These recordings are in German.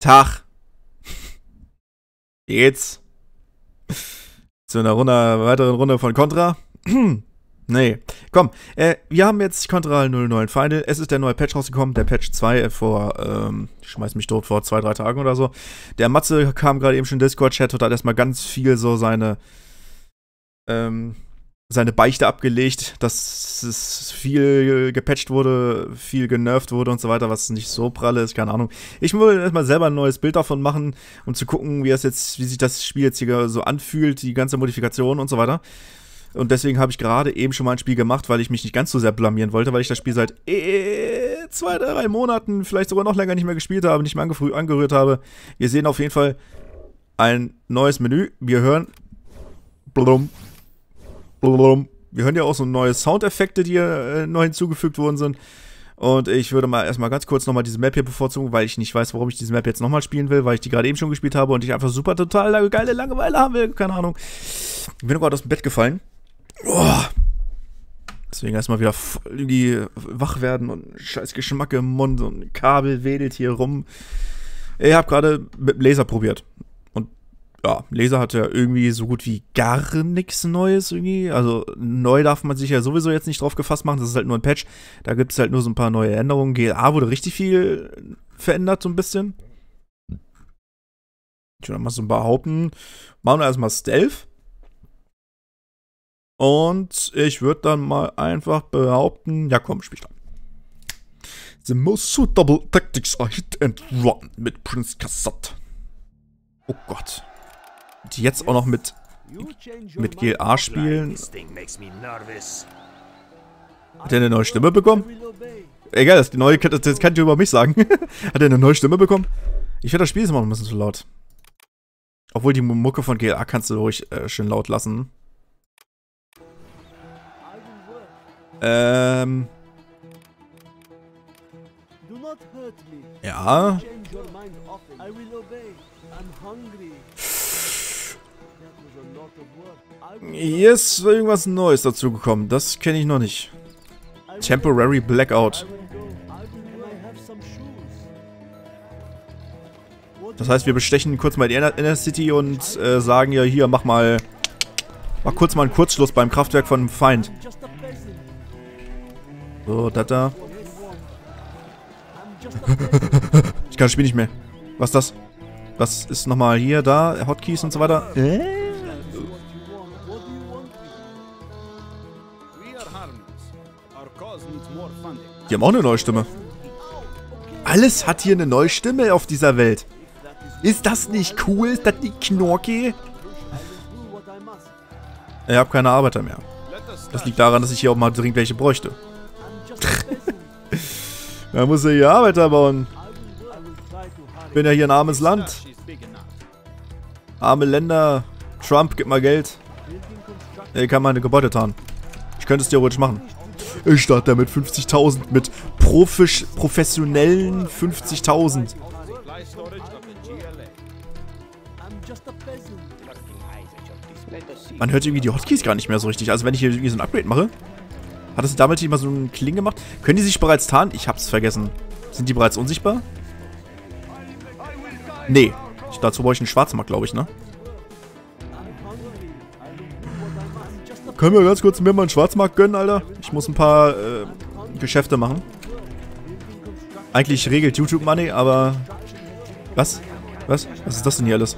Tag. Wie geht's? Zu einer Runde, weiteren Runde von Contra. nee, komm, äh, wir haben jetzt Contra 09 Final. Es ist der neue Patch rausgekommen, der Patch 2 äh, vor, ähm, ich schmeiß mich tot, vor zwei, drei Tagen oder so. Der Matze kam gerade eben schon in Discord-Chat und hat erstmal ganz viel so seine, ähm, seine Beichte abgelegt, dass es viel gepatcht wurde, viel genervt wurde und so weiter, was nicht so pralle ist, keine Ahnung. Ich will erstmal selber ein neues Bild davon machen, um zu gucken, wie es jetzt, wie sich das Spiel jetzt hier so anfühlt, die ganze Modifikation und so weiter. Und deswegen habe ich gerade eben schon mal ein Spiel gemacht, weil ich mich nicht ganz so sehr blamieren wollte, weil ich das Spiel seit äh, zwei, drei Monaten, vielleicht sogar noch länger nicht mehr gespielt habe, nicht mehr angerührt habe. Wir sehen auf jeden Fall ein neues Menü. Wir hören blum, wir hören ja auch so neue Soundeffekte, die äh, neu hinzugefügt worden sind. Und ich würde mal erstmal ganz kurz nochmal diese Map hier bevorzugen, weil ich nicht weiß, warum ich diese Map jetzt nochmal spielen will, weil ich die gerade eben schon gespielt habe und ich einfach super total geile Langeweile haben will. Keine Ahnung. Ich bin gerade aus dem Bett gefallen. Oh. Deswegen erstmal wieder irgendwie wach werden und scheiß Geschmack im Mund und Kabel wedelt hier rum. Ich habe gerade mit dem Laser probiert ja, Laser hat ja irgendwie so gut wie gar nichts Neues irgendwie. Also neu darf man sich ja sowieso jetzt nicht drauf gefasst machen. Das ist halt nur ein Patch. Da gibt es halt nur so ein paar neue Änderungen. GLA wurde richtig viel verändert, so ein bisschen. Ich würde mal so behaupten. Machen wir erstmal Stealth. Und ich würde dann mal einfach behaupten, ja komm, spiel dann. The most suitable tactics are hit and run mit Prince Kassat. Oh Gott. Die jetzt auch noch mit, mit GLA spielen. Hat er eine neue Stimme bekommen? Egal, das, die neue, das, das kann ich über mich sagen. Hat er eine neue Stimme bekommen? Ich finde das Spiel immer noch ein bisschen zu laut. Obwohl die Mucke von GLA kannst du ruhig äh, schön laut lassen. Ähm. Ja. Hier ist irgendwas Neues dazugekommen. Das kenne ich noch nicht. Temporary Blackout. Das heißt, wir bestechen kurz mal die Inner City und äh, sagen ja hier, mach mal, mach kurz mal einen Kurzschluss beim Kraftwerk von Feind. So, das da. ich kann das Spiel nicht mehr. Was ist das? Was ist nochmal hier, da? Hotkeys und so weiter? Äh? Die haben auch eine neue Stimme. Alles hat hier eine neue Stimme auf dieser Welt. Ist das nicht cool? Ist das nicht knorke? Ich habe keine Arbeiter mehr. Das liegt daran, dass ich hier auch mal dringend welche bräuchte. Man muss ja hier Arbeiter bauen. Ich bin ja hier ein armes Land. Arme Länder. Trump, gib mal Geld. Ich kann meine Gebäude tarnen. Ich könnte es theoretisch machen. Ich starte mit 50.000, mit profisch, professionellen 50.000. Man hört irgendwie die Hotkeys gar nicht mehr so richtig. Also wenn ich hier irgendwie so ein Upgrade mache, hat das damals mal so einen Kling gemacht? Können die sich bereits tarnen? Ich hab's vergessen. Sind die bereits unsichtbar? Nee. Dazu brauche ich einen Schwarzmarkt, glaube ich, ne? Können wir ganz kurz mir mal einen Schwarzmarkt gönnen, Alter? Ich muss ein paar äh, Geschäfte machen. Eigentlich regelt YouTube Money, aber... Was? Was? Was ist das denn hier alles?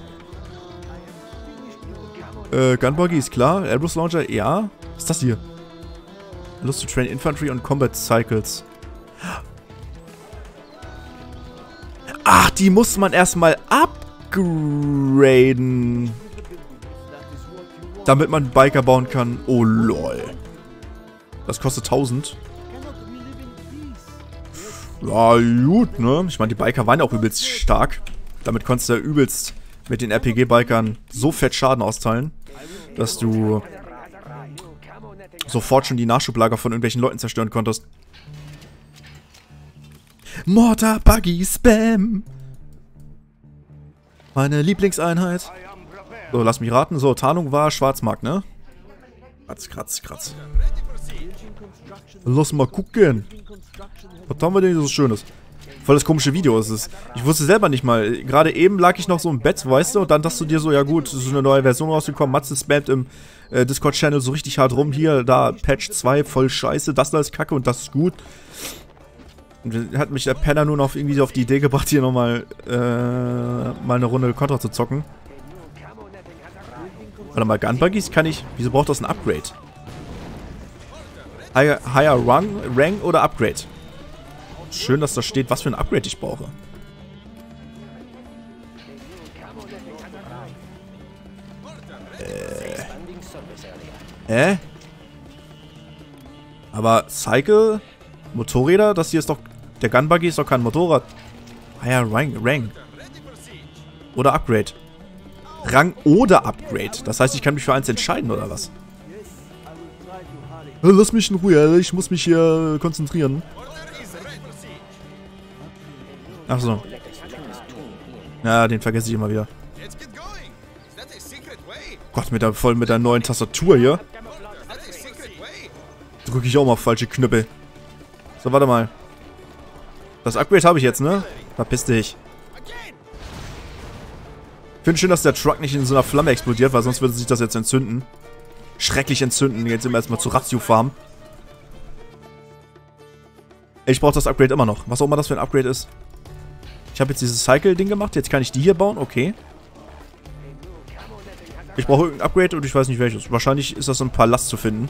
Äh, Gunbuggy ist klar. Airbus Launcher, ja. Was ist das hier? Lust to train Infantry und Combat Cycles. Ach, die muss man erstmal upgraden. Damit man Biker bauen kann. Oh lol. Das kostet 1000. Ja, gut, ne? Ich meine, die Biker waren ja auch übelst stark. Damit konntest du ja übelst mit den RPG-Bikern so fett Schaden austeilen, dass du sofort schon die Nachschublager von irgendwelchen Leuten zerstören konntest. Mortar Buggy Spam. Meine Lieblingseinheit. So, lass mich raten. So, Tarnung war Schwarzmarkt, ne? Kratz, kratz, kratz. Lass mal gucken. Was haben wir denn so Schönes? Voll das komische Video ist es. Ich wusste selber nicht mal. Gerade eben lag ich noch so im Bett, weißt du, und dann dachtest du dir so, ja gut, ist eine neue Version rausgekommen. Matze spammt im äh, Discord-Channel so richtig hart rum. Hier, da, Patch 2, voll scheiße, das da ist kacke und das ist gut. Und hat mich der Penner nun auf irgendwie auf die Idee gebracht, hier nochmal äh, mal eine Runde Contra zu zocken. Warte mal, Gunbuggies kann ich... Wieso braucht das ein Upgrade? Higher, higher Run, Rank oder Upgrade? Schön, dass da steht, was für ein Upgrade ich brauche. Äh. Äh? Aber Cycle? Motorräder? Das hier ist doch... Der Gunbuggy ist doch kein Motorrad. Higher Rank. Rank. Oder Upgrade. Rang oder Upgrade. Das heißt, ich kann mich für eins entscheiden, oder was? Lass mich in Ruhe, ich muss mich hier konzentrieren. Ach so. Ja, den vergesse ich immer wieder. Gott, mit der, voll mit der neuen Tastatur hier. Drücke ich auch mal auf falsche Knüppel. So, warte mal. Das Upgrade habe ich jetzt, ne? Verpiss dich. Finde schön, dass der Truck nicht in so einer Flamme explodiert, weil sonst würde sich das jetzt entzünden. Schrecklich entzünden. Jetzt sind wir erstmal zu Ratio farmen. Ich brauche das Upgrade immer noch. Was auch immer das für ein Upgrade ist. Ich habe jetzt dieses Cycle-Ding gemacht. Jetzt kann ich die hier bauen. Okay. Ich brauche irgendein Upgrade und ich weiß nicht welches. Wahrscheinlich ist das ein Palast zu finden.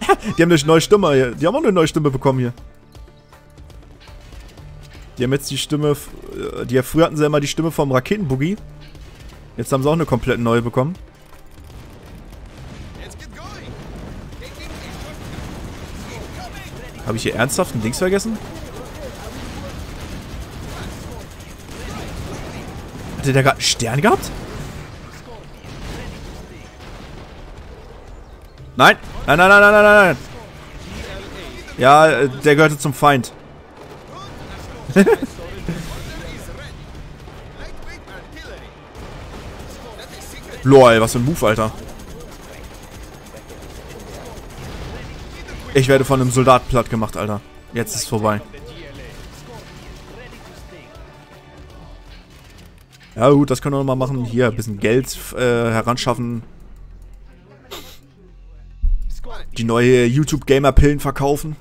die haben eine neue Stimme hier. Die haben auch eine neue Stimme bekommen hier. Die haben jetzt die Stimme, die ja früher hatten sie immer die Stimme vom Raketenboogie. Jetzt haben sie auch eine komplett neue bekommen. Habe ich hier ernsthaft einen Dings vergessen? Hatte der gerade einen Stern gehabt? Nein! Nein, nein, nein, nein, nein, nein! Ja, äh, der gehörte zum Feind. Lol, was für ein Move, Alter. Ich werde von einem Soldat platt gemacht, Alter. Jetzt ist es vorbei. Ja gut, das können wir nochmal machen. Hier ein bisschen Geld äh, heranschaffen. Die neue YouTube-Gamer-Pillen verkaufen.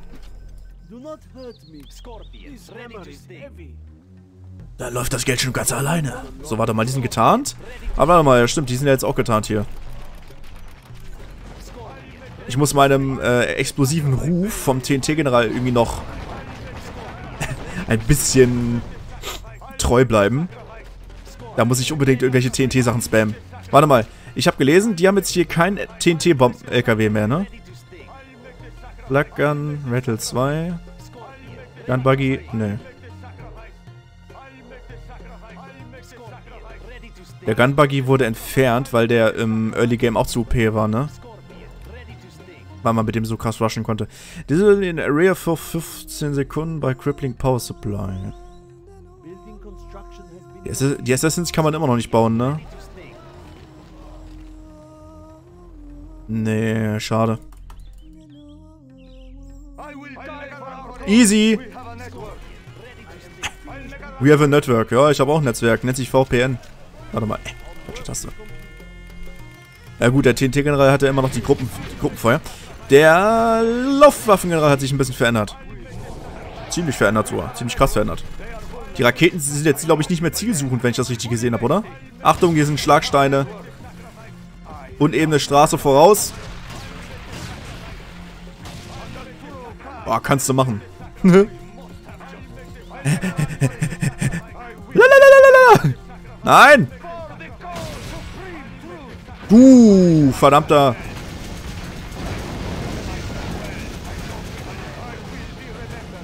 Da läuft das Geld schon ganz alleine. So, warte mal, die sind getarnt? Aber warte mal, ja stimmt, die sind ja jetzt auch getarnt hier. Ich muss meinem äh, explosiven Ruf vom TNT-General irgendwie noch ein bisschen treu bleiben. Da muss ich unbedingt irgendwelche TNT-Sachen spammen. Warte mal, ich habe gelesen, die haben jetzt hier kein TNT-LKW mehr, ne? Black Gun, Rattle 2. Gun Buggy, ne. Der Gun Buggy wurde entfernt, weil der im Early Game auch zu OP war, ne? Weil man mit dem so krass rushen konnte. Diese in Area für 15 Sekunden bei Crippling Power Supply. Die Assassins kann man immer noch nicht bauen, ne? Nee, schade. Easy! We have a network. Ja, ich habe auch ein Netzwerk. Nennt sich VPN. Warte mal. Ey, falsche Taste. Ja gut, der TNT-General hatte immer noch die, Gruppen, die Gruppenfeuer. Der Luftwaffengeneral hat sich ein bisschen verändert. Ziemlich verändert sogar. Ziemlich krass verändert. Die Raketen sind jetzt, glaube ich, nicht mehr zielsuchend, wenn ich das richtig gesehen habe, oder? Achtung, hier sind Schlagsteine. Und eben eine Straße voraus. Boah, kannst du machen. Nein! Du verdammter...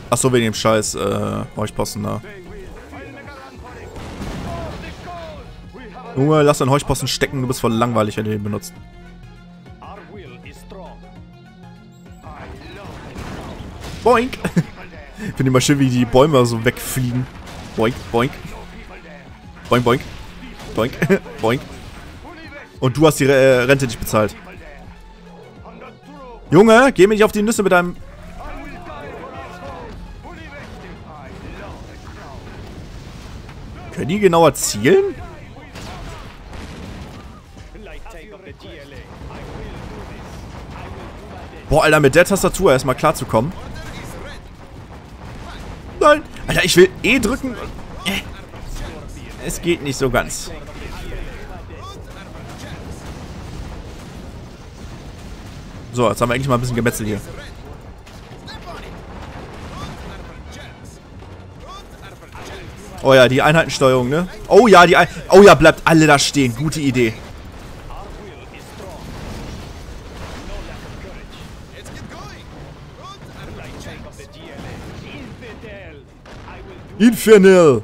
Achso, wegen dem scheiß äh, Heuchposten da. Junge, lass deinen Heuchposten stecken, du bist voll langweilig, wenn du den benutzt. Boink! ich finde immer schön, wie die Bäume so wegfliegen. Boink, boink. Boink, boink. Boink, boink. Und du hast die äh, Rente nicht bezahlt. Junge, geh mir nicht auf die Nüsse mit deinem... Können die genauer zielen? Boah, Alter, mit der Tastatur erstmal klar zu kommen. Nein! Alter, ich will E drücken. Es geht nicht so ganz. So, jetzt haben wir eigentlich mal ein bisschen Gemetzel hier. Oh ja, die Einheitensteuerung, ne? Oh ja, die Ein Oh ja, bleibt alle da stehen. Gute Idee. Infernal!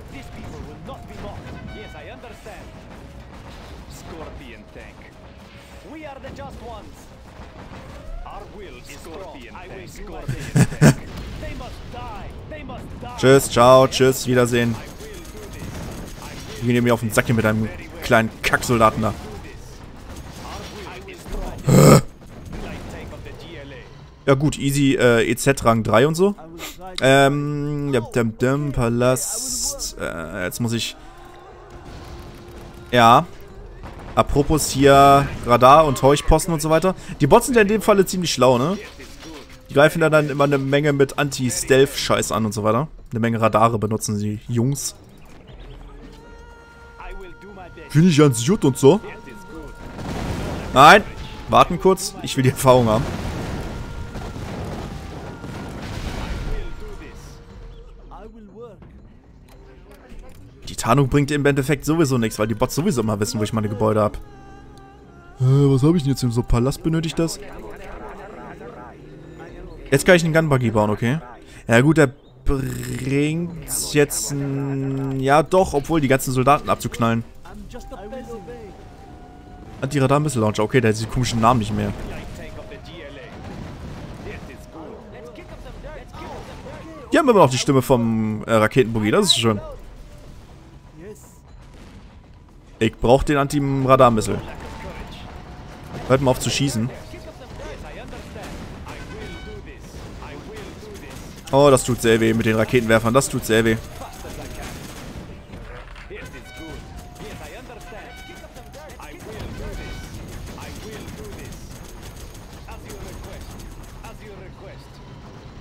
Tschüss, ciao, tschüss, Wiedersehen. Ich nehme mir auf den Sack hier mit einem kleinen Kacksoldaten da. Ja gut, easy äh, EZ Rang 3 und so. Ähm, ja, dem, dem, Palast. Äh, jetzt muss ich... Ja. Apropos hier Radar und Heuchposten und so weiter. Die Bots sind ja in dem Falle ziemlich schlau, ne? Greifen da dann immer eine Menge mit Anti-Stealth-Scheiß an und so weiter. Eine Menge Radare benutzen sie, Jungs. Finde ich ganz gut und so. Nein, warten kurz. Ich will die Erfahrung haben. Die Tarnung bringt im Endeffekt sowieso nichts, weil die Bots sowieso immer wissen, wo ich meine Gebäude habe. Äh, was habe ich denn jetzt in so Palast benötigt das? Jetzt kann ich einen Gunbuggy bauen, okay. Ja gut, der bringt jetzt. Ja doch, obwohl die ganzen Soldaten abzuknallen. Anti-Radar-Missile-Launcher. Okay, der hat diese komischen Namen nicht mehr. Die haben immer noch die Stimme vom äh, Raketenboogie, das ist schön. Ich brauche den Anti-Radar-Missile. Hört mal auf zu schießen. Oh, das tut sehr weh mit den Raketenwerfern. Das tut sehr weh.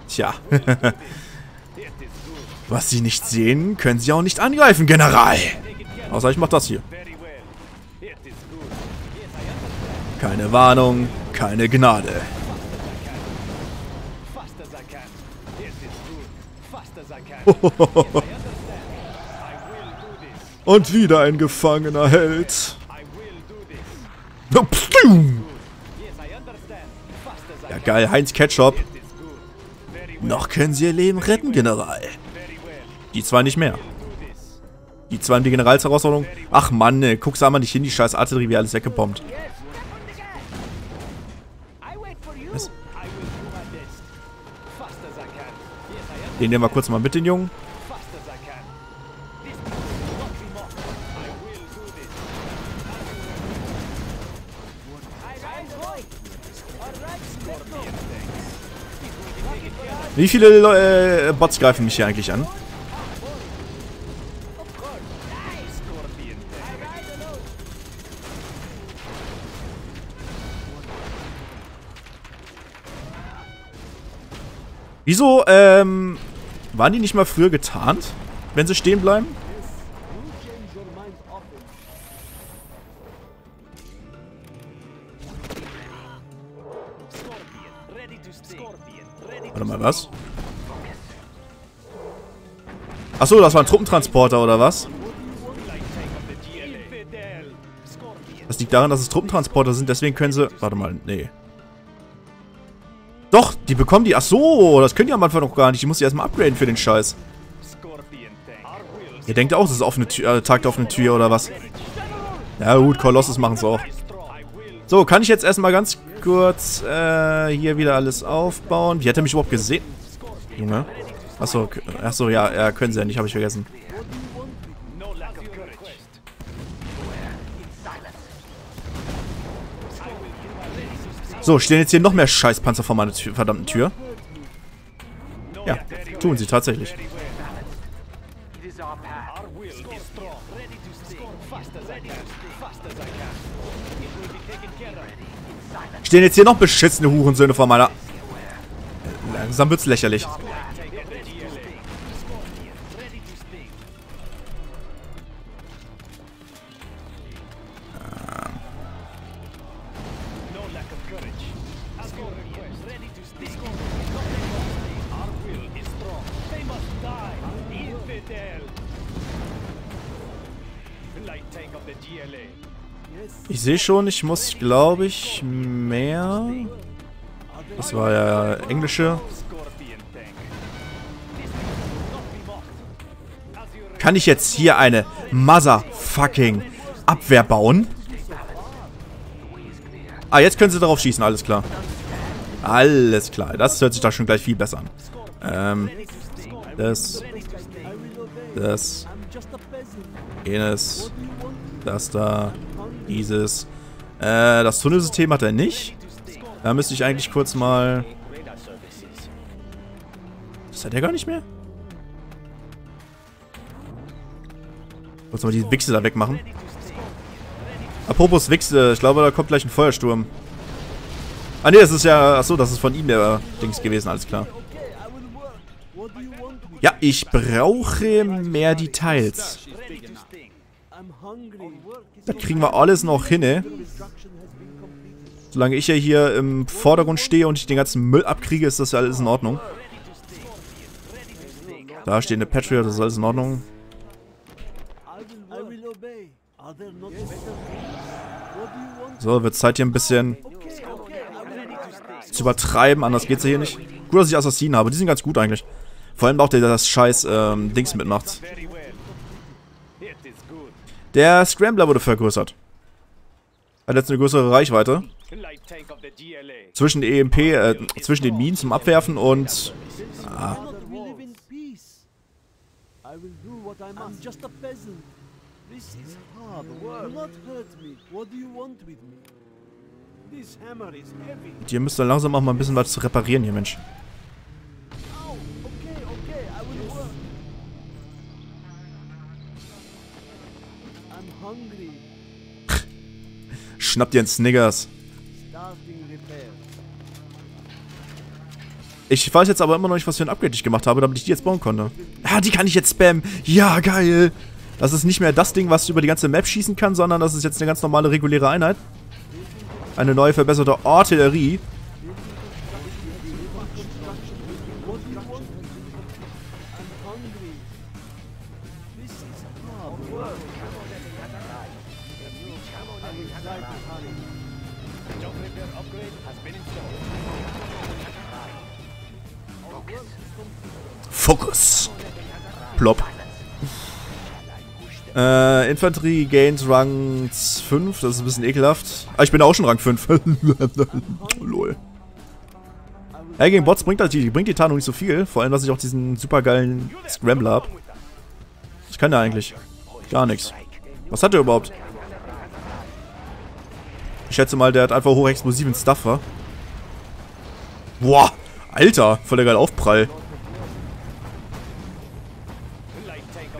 Tja. Was Sie nicht sehen, können Sie auch nicht angreifen, General. Außer ich mach das hier. Keine Warnung, keine Gnade. Und wieder ein gefangener Held. Ja geil, Heinz Ketchup. Noch können sie ihr Leben retten, General. Die zwei nicht mehr. Die zwei haben die Generalsherausforderung. Ach Mann, ne, guck's einmal nicht hin, die scheiß Artillerie, wie alles weggebombt. Den nehmen wir kurz mal mit, den Jungen. Wie viele äh, Bots greifen mich hier eigentlich an? Wieso, ähm, waren die nicht mal früher getarnt, wenn sie stehen bleiben? Warte mal, was? Achso, das war ein Truppentransporter, oder was? Das liegt daran, dass es Truppentransporter sind, deswegen können sie... Warte mal, nee. Doch, die bekommen die... Achso, das können die am Anfang noch gar nicht. Ich muss die erstmal upgraden für den Scheiß. Ihr denkt auch, das ist offene Tür, äh, Tag der offenen Tür, oder was? Ja gut, Kolossus machen es auch. So, kann ich jetzt erstmal ganz kurz äh, hier wieder alles aufbauen. Wie hat er mich überhaupt gesehen? Junge. Achso, achso, ja, ja, können sie ja nicht, habe ich vergessen. So, stehen jetzt hier noch mehr Scheißpanzer vor meiner verdammten Tür? Ja, tun sie tatsächlich. Stehen jetzt hier noch beschissene Hurensöhne vor meiner... Langsam wird's lächerlich. Ich sehe schon, ich muss, glaube ich, mehr... Das war ja englische. Kann ich jetzt hier eine motherfucking Abwehr bauen? Ah, jetzt können sie darauf schießen, alles klar. Alles klar, das hört sich doch schon gleich viel besser an. Ähm, das, das, jenes, das da, dieses. Äh, das Tunnelsystem hat er nicht. Da müsste ich eigentlich kurz mal... Das hat er gar nicht mehr? Kurz mal die Wichse da wegmachen. Apropos Wichse, ich glaube, da kommt gleich ein Feuersturm. Ah ne, das ist ja... Achso, das ist von ihm der Dings gewesen, alles klar. Ja, ich brauche mehr Details. Das kriegen wir alles noch hin, ey. Solange ich ja hier im Vordergrund stehe und ich den ganzen Müll abkriege, ist das ja alles in Ordnung. Da steht eine Patriot, das ist alles in Ordnung. So, wird Zeit hier ein bisschen zu übertreiben, anders geht's ja hier nicht. Gut, dass ich Assassinen habe, die sind ganz gut eigentlich. Vor allem auch der das scheiß ähm, Dings mitmacht. Very well. It is good. Der Scrambler wurde vergrößert. Hat jetzt eine größere Reichweite. Zwischen EMP, äh, zwischen den Minen zum Abwerfen und... Ah, heavy. ihr müsst dann langsam auch mal ein bisschen was reparieren hier, Mensch. Schnappt ihr einen Snickers. Ich weiß jetzt aber immer noch nicht, was für ein Upgrade ich gemacht habe, damit ich die jetzt bauen konnte. Ah, die kann ich jetzt spammen. Ja, geil. Das ist nicht mehr das Ding, was über die ganze Map schießen kann, sondern das ist jetzt eine ganz normale, reguläre Einheit. Eine neue, verbesserte Artillerie. This is hard work. Installed. Fokus. Plop. Äh, Infanterie gains Rang 5, das ist ein bisschen ekelhaft. Ah, ich bin auch schon Rang 5. Lol. Ja, gegen Bots bringt, das, die, bringt die Tarnung nicht so viel. Vor allem, dass ich auch diesen supergeilen Scrambler habe. Ich kann ja eigentlich gar nichts. Was hat er überhaupt? Ich schätze mal, der hat einfach hochexplosiven Stuff, wa? Boah, Alter, voll der geile Aufprall.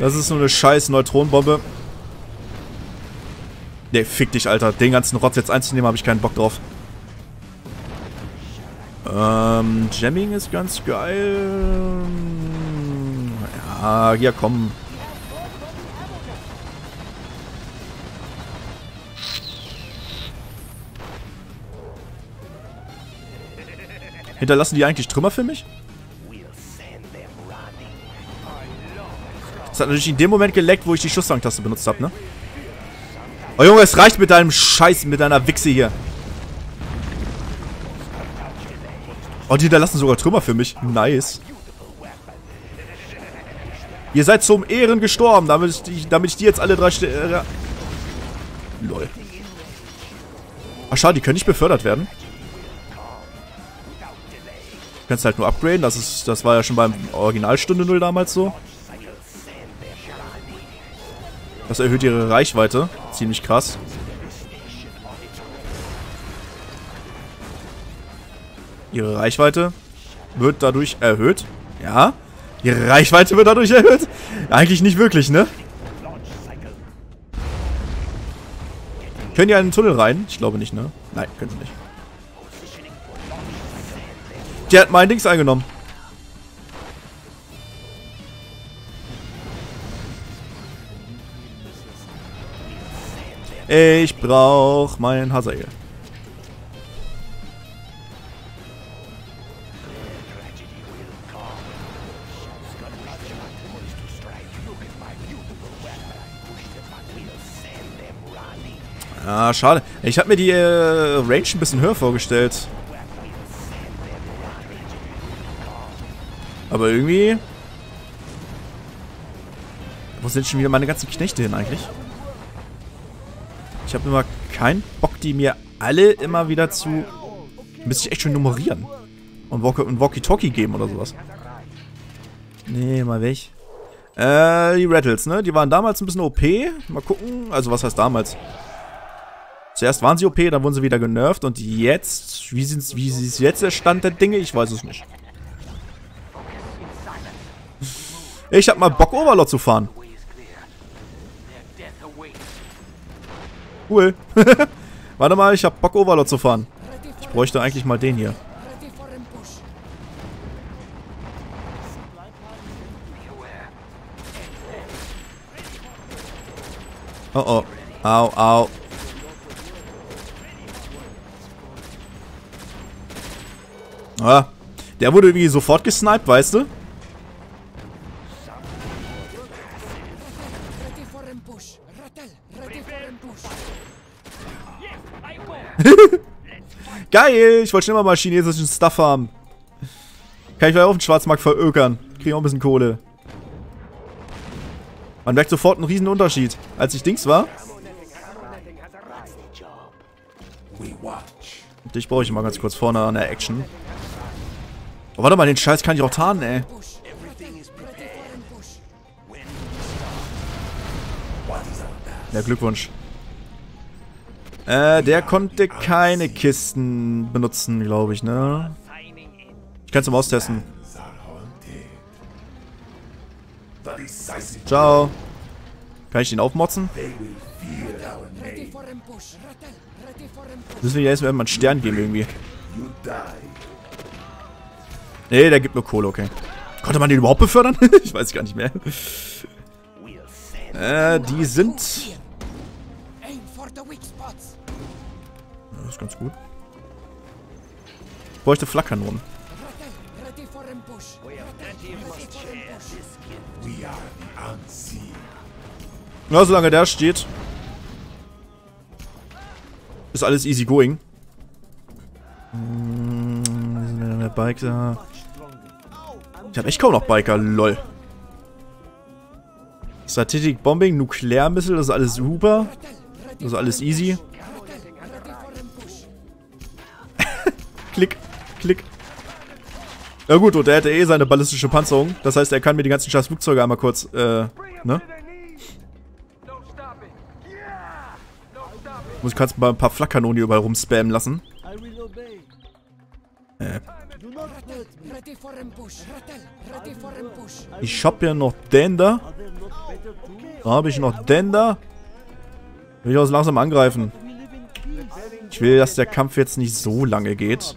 Das ist so eine scheiß Neutronenbombe. Ne, fick dich, Alter. Den ganzen Rotz jetzt einzunehmen, habe ich keinen Bock drauf. Ähm, Jamming ist ganz geil. Ja, ja, komm. Hinterlassen die eigentlich Trümmer für mich? Das hat natürlich in dem Moment geleckt, wo ich die Schusszangtaste benutzt habe, ne? Oh Junge, es reicht mit deinem Scheiß, mit deiner Wichse hier. Oh, die hinterlassen sogar Trümmer für mich. Nice. Ihr seid zum Ehren gestorben, damit ich, damit ich die jetzt alle drei... St äh, Lol. Ach schade, die können nicht befördert werden. Du kannst halt nur upgraden, das, ist, das war ja schon beim Original Stunde 0 damals so. Das erhöht ihre Reichweite. Ziemlich krass. Ihre Reichweite wird dadurch erhöht. Ja. Die Reichweite wird dadurch erhöht? Eigentlich nicht wirklich, ne? Können die in den Tunnel rein? Ich glaube nicht, ne? Nein, können sie nicht. Die hat mein Dings eingenommen. Ich brauch mein Hazael. Ah, schade. Ich habe mir die äh, Range ein bisschen höher vorgestellt. Aber irgendwie... Wo sind schon wieder meine ganzen Knechte hin eigentlich? Ich habe immer keinen Bock, die mir alle immer wieder zu... Müsste ich echt schon nummerieren. Und Walk- und Walkie-Talkie geben oder sowas. Nee, mal weg. Äh, die Rattles, ne? Die waren damals ein bisschen OP. Mal gucken. Also, was heißt damals? Zuerst waren sie OP, dann wurden sie wieder genervt und jetzt, wie, sind's, wie ist jetzt der Stand der Dinge? Ich weiß es nicht. Ich hab mal Bock, Overlord zu fahren. Cool. Warte mal, ich hab Bock, Overlord zu fahren. Ich bräuchte eigentlich mal den hier. Oh oh. Au, au. Ah, der wurde irgendwie sofort gesniped, weißt du? Ready for ambush. Rattel, ready for ambush. Geil, ich wollte schon immer mal chinesischen Stuff haben. Kann ich vielleicht auf dem Schwarzmarkt verökern. Krieg auch ein bisschen Kohle. Man merkt sofort einen riesen Unterschied. Als ich Dings war. Dich brauche ich mal ganz kurz vorne an der Action. Oh, warte mal, den Scheiß kann ich auch tarnen, ey. Ja, Glückwunsch. Äh, der konnte keine Kisten benutzen, glaube ich, ne? Ich kann es mal austesten. Ciao. Kann ich den aufmotzen? Müssen wir ja erstmal einen Stern geben irgendwie. Nee, der gibt nur Kohle, okay. Konnte man den überhaupt befördern? ich weiß gar nicht mehr. Äh, die sind... ist ganz gut. Ich bräuchte Flakkanonen. Ja, solange der steht, ist alles easy going. Hm, Biker. Ich habe echt kaum noch Biker, lol. Strategic Bombing, Nuklearmissile, das ist alles super. Das ist alles easy. Klick. Ja gut, und er hätte eh seine ballistische Panzerung. Das heißt, er kann mir die ganzen scheiß Flugzeuge einmal kurz, äh, ne? Muss kannst mal ein paar Flakkanonen hier überall rumspammen lassen. Äh, ich hab ja noch den da. Da habe ich noch den da. Will ich auch langsam angreifen. Ich will, dass der Kampf jetzt nicht so lange geht.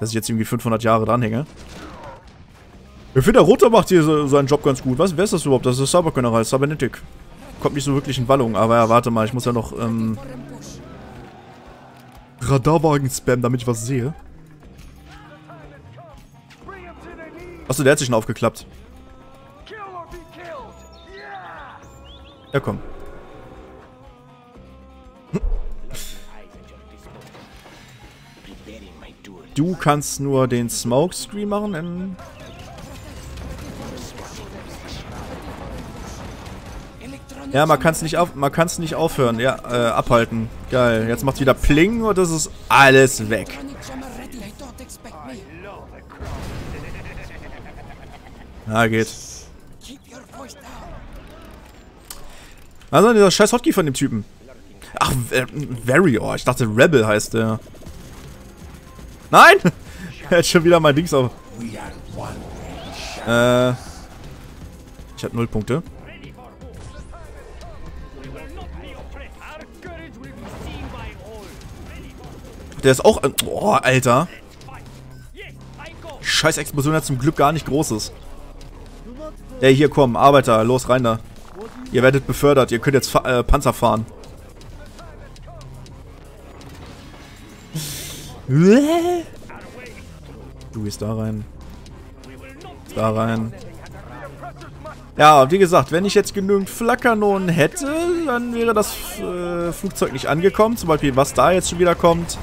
Dass ich jetzt irgendwie 500 Jahre dranhänge. Ich finde, der Roter macht hier so, seinen Job ganz gut. Was, wer ist das überhaupt? Das ist Cybergeneral, Cybernetic. Kommt nicht so wirklich in Wallung, aber ja, warte mal, ich muss ja noch ähm. Radarwagen spammen, damit ich was sehe. Achso, der hat sich schon aufgeklappt. Ja, komm. Du kannst nur den Smokescreen machen Electronic Ja, man kann es nicht auf, nicht aufhören, ja, äh, abhalten. Geil. Jetzt macht wieder Pling und das ist alles weg. me. Ja, geht. Also dieser scheiß Hotkey von dem Typen. Ach, äh, Varior. Ich dachte Rebel heißt der. Nein! er hat schon wieder mein Dings auf. Äh. Ich hab null Punkte. Der ist auch. Boah, Alter. Scheiß Explosion hat zum Glück gar nicht Großes. Ey, hier komm, Arbeiter, los rein da. Ihr werdet befördert, ihr könnt jetzt fa äh, Panzer fahren. Du gehst da rein. Da rein. Ja, wie gesagt, wenn ich jetzt genügend Flackerkanonen hätte, dann wäre das äh, Flugzeug nicht angekommen. Zum Beispiel, was da jetzt schon wieder kommt.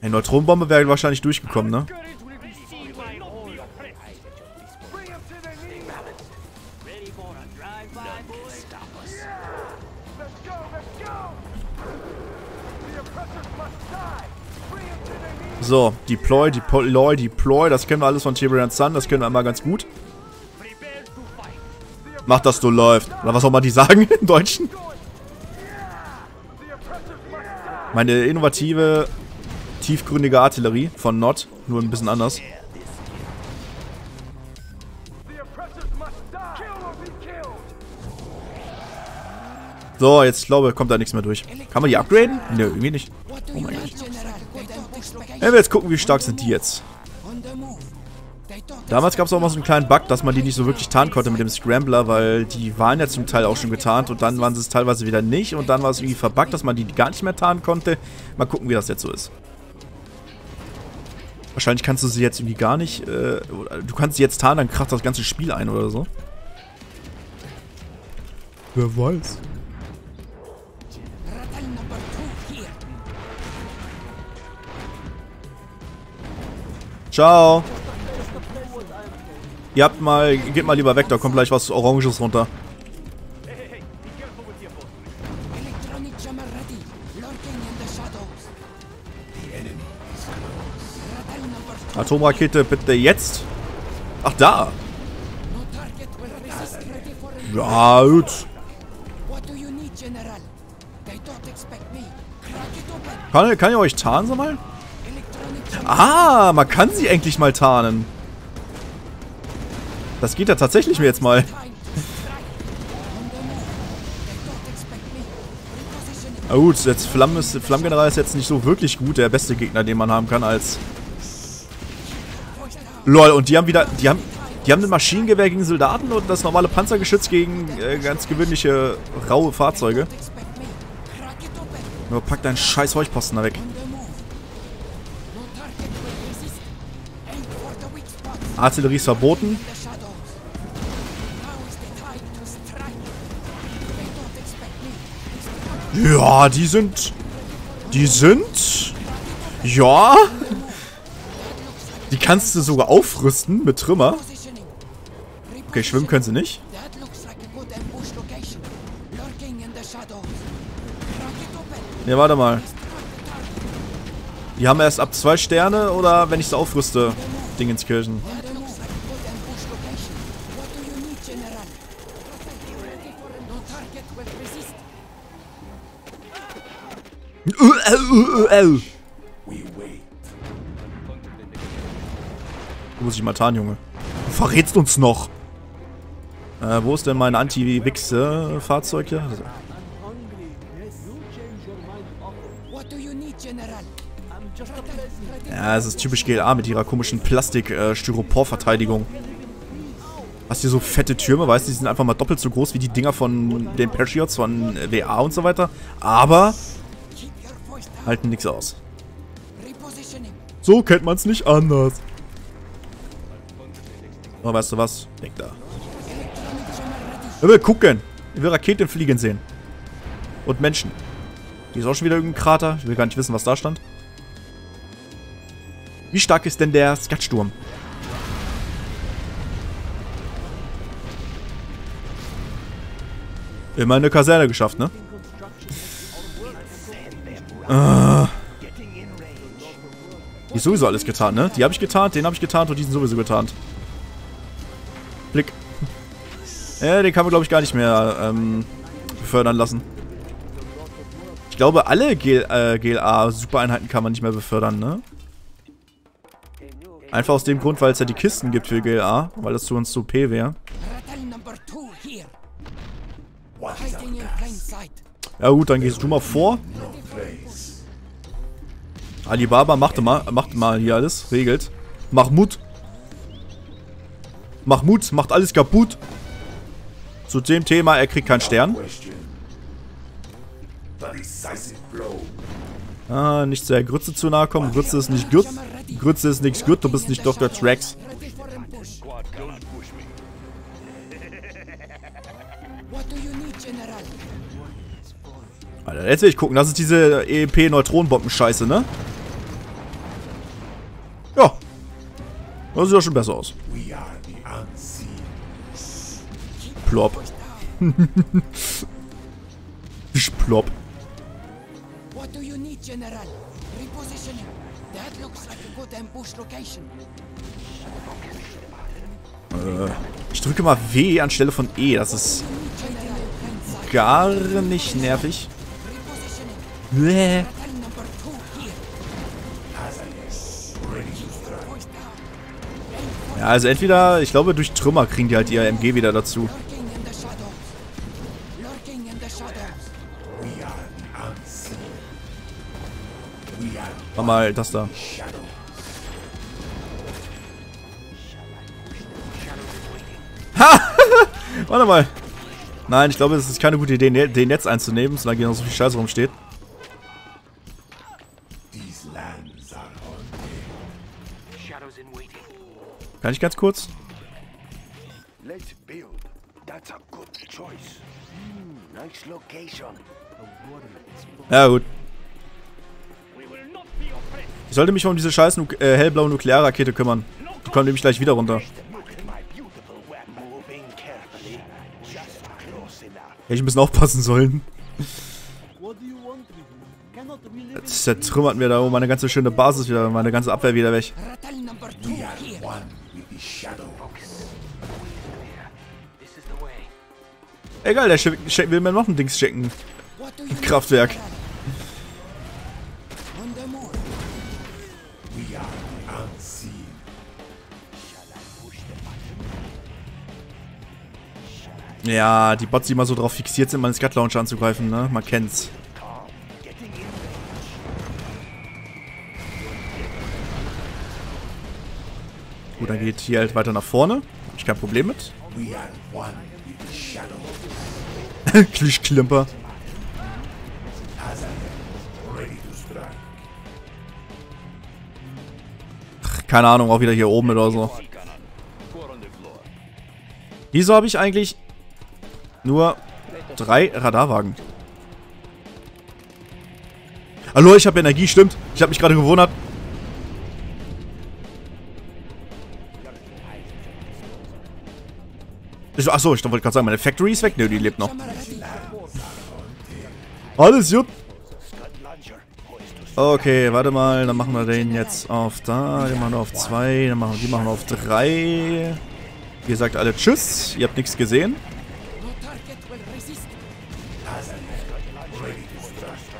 Eine Neutronenbombe wäre wahrscheinlich durchgekommen, ne? So, Deploy, Deploy, Deploy, das kennen wir alles von Tiberian Sun, das können wir einmal ganz gut. Mach, dass du läuft. Oder was auch mal die sagen im Deutschen. Meine innovative, tiefgründige Artillerie von Not, nur ein bisschen anders. So, jetzt glaube ich, kommt da nichts mehr durch. Kann man die upgraden? Nö, irgendwie nicht. They don't expect Wenn wir jetzt gucken, wie stark sind die jetzt. Damals gab es auch mal so einen kleinen Bug, dass man die nicht so wirklich tarnen konnte mit dem Scrambler, weil die waren ja zum Teil auch schon getarnt und dann waren sie es teilweise wieder nicht und dann war es irgendwie verbuggt, dass man die gar nicht mehr tarnen konnte. Mal gucken, wie das jetzt so ist. Wahrscheinlich kannst du sie jetzt irgendwie gar nicht, äh, oder du kannst sie jetzt tarnen, dann kracht das ganze Spiel ein oder so. Wer weiß. Ciao. Ihr habt mal, geht mal lieber weg, da kommt gleich was Oranges runter. Atomrakete bitte jetzt. Ach, da. Ja, gut. Kann, kann ich euch tarnen, sag mal? Ah, man kann sie endlich mal tarnen. Das geht ja tatsächlich mir jetzt mal. Na gut, jetzt Flammen ist, Flammengeneral ist jetzt nicht so wirklich gut. Der beste Gegner, den man haben kann als... Lol, und die haben wieder... Die haben, die haben ein Maschinengewehr gegen Soldaten und das normale Panzergeschütz gegen äh, ganz gewöhnliche, raue Fahrzeuge. Nur pack deinen scheiß Heuchposten da weg. Don't expect me. Ja, die sind... Die sind... Ja... Die kannst du sogar aufrüsten mit Trümmer. Okay, schwimmen können sie nicht. Ne, warte mal. Die haben erst ab zwei Sterne oder wenn ich sie aufrüste, Dingenskirchen. That looks like a good ambush location. What do you need, General? Ready for a- No target will resist. Du musst dich mal tarnen, Junge. Du verrätst uns noch. Äh, wo ist denn mein Anti-Wichse-Fahrzeug hier? Also. Ja, es ist typisch GLA mit ihrer komischen Plastik-Styropor-Verteidigung. Hast du hier so fette Türme, weißt du, die sind einfach mal doppelt so groß wie die Dinger von den Patriots von WA und so weiter. Aber halten nichts aus. So kennt man's nicht anders. Oh, weißt du was? Denk da. Ich will gucken. Ich will Raketen fliegen sehen. Und Menschen. Hier ist auch schon wieder irgendein Krater. Ich will gar nicht wissen, was da stand. Wie stark ist denn der Skatsturm? Immer eine Kaserne geschafft, ne? Ah. Die ist sowieso alles getan, ne? Die habe ich getarnt, den habe ich getarnt und die sind sowieso getarnt. Blick. Ja, den kann man, glaube ich, gar nicht mehr ähm, befördern lassen. Ich glaube, alle GL, äh, GLA-Supereinheiten kann man nicht mehr befördern, ne? Einfach aus dem Grund, weil es ja die Kisten gibt für GLA, weil das zu uns zu P wäre. Hiding in plain sight. Ja gut, dann gehst du mal vor. Alibaba macht mal, macht mal hier alles, regelt. Mahmud. Mahmud macht alles kaputt. Zu dem Thema, er kriegt keinen Stern. Ah, nicht sehr Grütze zu nahe kommen. Grütze ist nicht gut. Grütze ist nichts gut, du bist nicht Dr. Trax. Alter, jetzt will ich gucken. Das ist diese EEP-Neutronenbomben-Scheiße, ne? Ja. Das sieht doch schon besser aus. Plop. Plop. What do you need, General? Repositioning. That looks like a good ambush location. Ich drücke mal W anstelle von E. Das ist gar nicht nervig. Bäh. Ja, also entweder, ich glaube, durch Trümmer kriegen die halt ihr MG wieder dazu. Mach mal das da. Ha! Warte mal. Nein, ich glaube, es ist keine gute Idee, ne- den Netz einzunehmen, solange hier noch so viel Scheiße rumsteht. Kann ich ganz kurz? Let's build. That's a good choice. Hmm, nice location. Ja, gut. Ich sollte mich um diese scheiß Nuk äh, hellblaue Nuklearrakete kümmern. Die kommt nämlich gleich wieder runter. Hätte ich ein bisschen aufpassen sollen. Jetzt zertrümmert mir da oben meine ganze schöne Basis wieder, meine ganze Abwehr wieder weg. Way. Egal, der will mir noch ein Dings need, Kraftwerk. Ja, die Bots, die immer so drauf fixiert sind, meinen Scat Launcher anzugreifen, ne? Man kennt's. Dann geht hier halt weiter nach vorne. Hab ich kein Problem mit. Klischklimper. Keine Ahnung, auch wieder hier oben oder so. Wieso habe ich eigentlich nur drei Radarwagen? Hallo, ich habe Energie, stimmt. Ich habe mich gerade gewundert. Ich- Achso, ich wollte gerade sagen, meine Factory ist weg. Ne, die lebt noch. Alles gut. Okay, warte mal. Dann machen wir den jetzt auf da. Den machen wir auf zwei. Dann machen wir die machen wir auf drei. Ihr sagt alle Tschüss. Ihr habt nichts gesehen.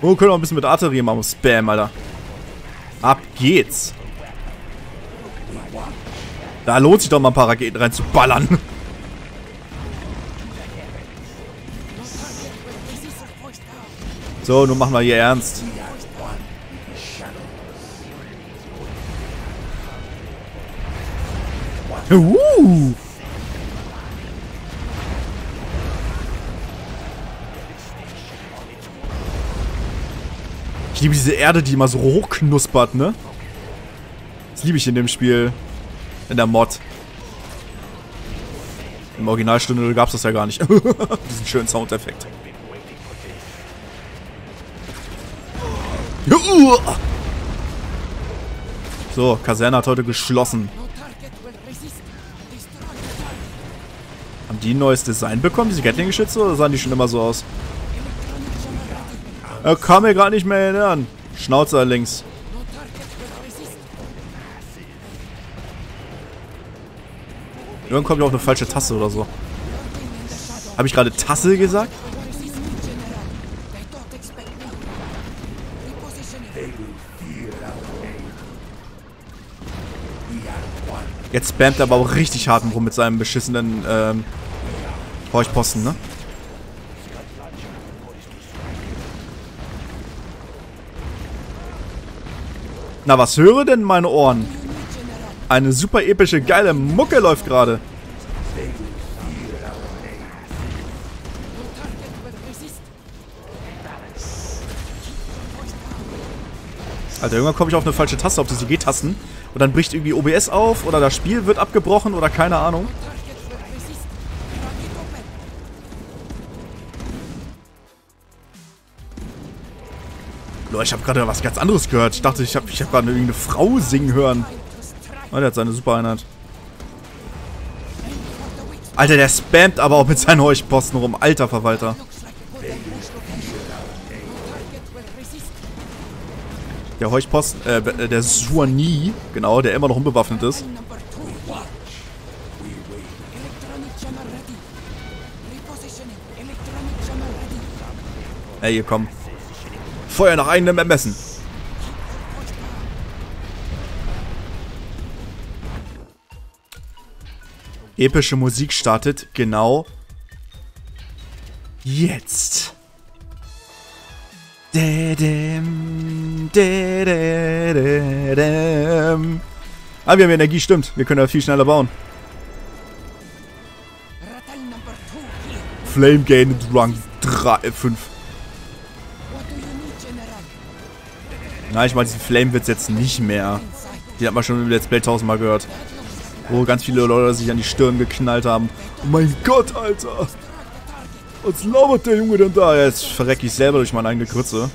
Oh, können wir ein bisschen mit Arterie machen. Spam, Alter. Ab geht's. Da lohnt sich doch mal ein paar Raketen reinzuballern. So, nun machen wir hier ernst. Uh. Ich liebe diese Erde, die immer so hochknuspert, ne? Das liebe ich in dem Spiel. In der Mod. Im Originalstunde gab es das ja gar nicht. Diesen schönen Soundeffekt. So, Kaserne hat heute geschlossen. Haben die ein neues Design bekommen, diese Gatling-Geschütze, oder sahen die schon immer so aus? Er kam mir gerade nicht mehr erinnern. Schnauze resist. Irgendwann kommt ja auch eine falsche Tasse oder so. Habe ich gerade Tasse gesagt? Jetzt spammt er aber auch richtig hart rum mit seinem beschissenen ähm, Horchposten, ne? Na, was höre denn meine Ohren? Eine super epische, geile Mucke läuft gerade. Alter, irgendwann komme ich auf eine falsche Taste, auf diese G-Tasten. Und dann bricht irgendwie OBS auf oder das Spiel wird abgebrochen oder keine Ahnung. Leute, ich habe gerade was ganz anderes gehört. Ich dachte, ich habe ich hab gerade irgendeine Frau singen hören. Oh, der hat seine Super-Einheit. Alter, der spammt aber auch mit seinen Heuchposten rum. Alter Verwalter. Der Heuchposten, äh, der Suani, genau, der immer noch unbewaffnet ist. Ey, hier komm. Feuer nach eigenem Ermessen. Epische Musik startet genau jetzt. Ah, wir haben Energie, stimmt. Wir können ja viel schneller bauen. Flame Gain Rang 3, 5. Na, ich meine, diesen Flame wird jetzt nicht mehr. Die hat man schon im Let's Play tausendmal gehört. Wo ganz viele Leute sich an die Stirn geknallt haben. Oh mein Gott, Alter! Was labert der Junge denn da? Jetzt verrecke ich selber durch meine eigene Krütze.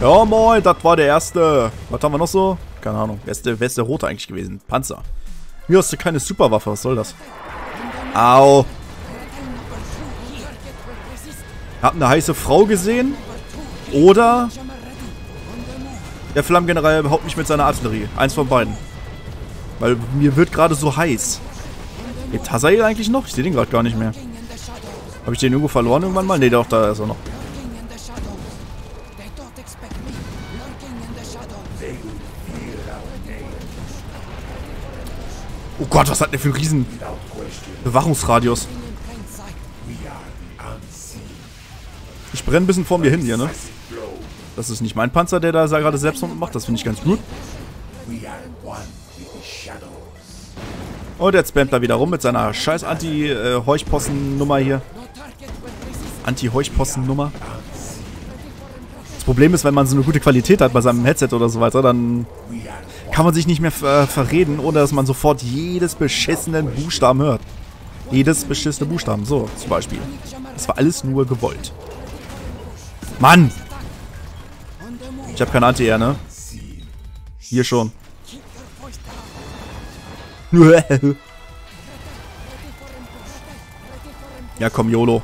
Ja, moin, das war der erste. Was haben wir noch so? Keine Ahnung. Wer ist der, wer ist der rote eigentlich gewesen? Panzer. Mir hast du keine Superwaffe. Was soll das? Au. Hab eine heiße Frau gesehen. Oder der Flammengeneral haut mich mit seiner Artillerie. Eins von beiden. Weil mir wird gerade so heiß. Lebt Hazael eigentlich noch? Ich sehe den gerade gar nicht mehr. Habe ich den irgendwo verloren irgendwann mal? Ne, doch, da ist er noch. Oh Gott, was hat der für einen riesen Bewachungsradius? Ich brenne ein bisschen vor mir hin hier, ne? Das ist nicht mein Panzer, der da gerade selbst macht. Das finde ich ganz gut. Und jetzt spammt er wieder rum mit seiner scheiß Anti-Heuchposten-Nummer hier. Anti-Heuchposten-Nummer. Das Problem ist, wenn man so eine gute Qualität hat bei seinem Headset oder so weiter, dann kann man sich nicht mehr ver verreden, ohne dass man sofort jedes beschissenen Buchstaben hört. Jedes beschissene Buchstaben. So, zum Beispiel. Das war alles nur gewollt. Mann! Ich habe kein Anti-Air, ne? Hier schon. ja, komm, YOLO.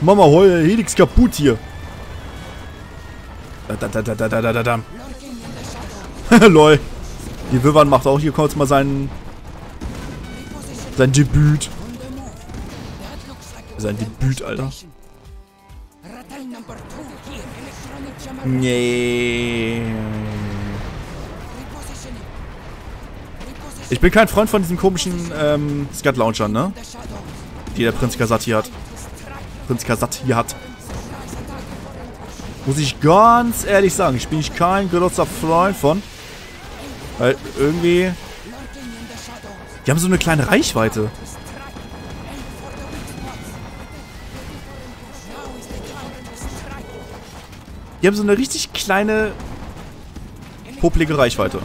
Mama, heul, Helix kaputt hier. Da, da, da, da, da, da, da, da. Lol. Die Wivan macht auch hier kurz mal sein sein Debüt. Sein Debüt, Alter. Nee. Ich bin kein Freund von diesen komischen ähm, Skat-Launchern, ne? Die der Prinz Kasati hat. Prinz Kasati hat. Muss ich ganz ehrlich sagen, ich bin kein großer Freund von. Weil irgendwie... Die haben so eine kleine Reichweite. Die haben so eine richtig kleine, popelige Reichweite.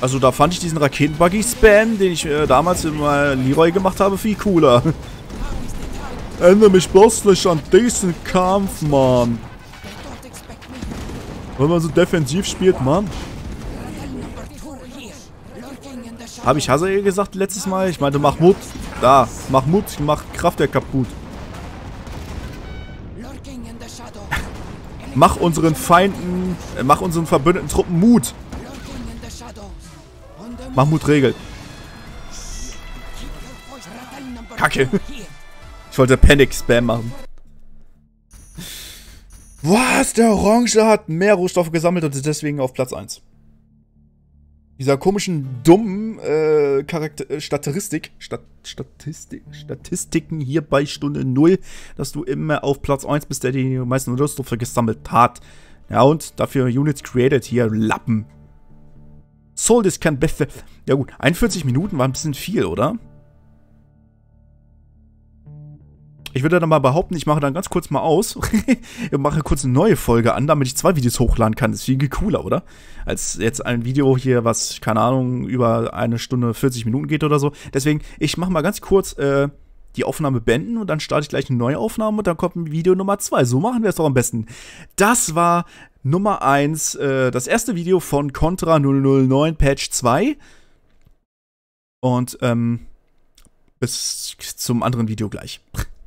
Also da fand ich diesen Raketenbuggy-Spam, den ich äh, damals in Leroy gemacht habe, viel cooler. Ende mich bloß nicht an diesen Kampf, Mann. Wenn man so defensiv spielt, Mann. Habe ich Hazael gesagt letztes Mal? Ich meinte Mahmoud. Da, mach Mut, mach kaputt. In the shadows. Mach unseren Feinden, äh, mach unseren verbündeten Truppen Mut. Mach Mut regelt. Kacke. Ich wollte Panic-Spam machen. Was? Der Orange hat mehr Rohstoffe gesammelt und ist deswegen auf Platz 1. Dieser komischen, dummen äh, Charakter äh, Statistik, Stat Statistik, Statistiken hier bei Stunde 0, dass du immer auf Platz 1 bist, der die meisten Rohstoffe gesammelt hat. Ja, und dafür Units created hier, Lappen. Sold ist kein Beste. Ja gut, 41 Minuten war ein bisschen viel, oder? Ich würde dann mal behaupten, ich mache dann ganz kurz mal aus und mache kurz eine neue Folge an, damit ich zwei Videos hochladen kann. Das ist viel cooler, oder? Als jetzt ein Video hier, was, keine Ahnung, über eine Stunde 40 Minuten geht oder so. Deswegen, ich mache mal ganz kurz äh, die Aufnahme beenden und dann starte ich gleich eine neue Aufnahme und dann kommt ein Video Nummer zwei. So machen wir es doch am besten. Das war Nummer eins, äh, das erste Video von Contra 009 Patch 2. Und ähm, bis zum anderen Video gleich.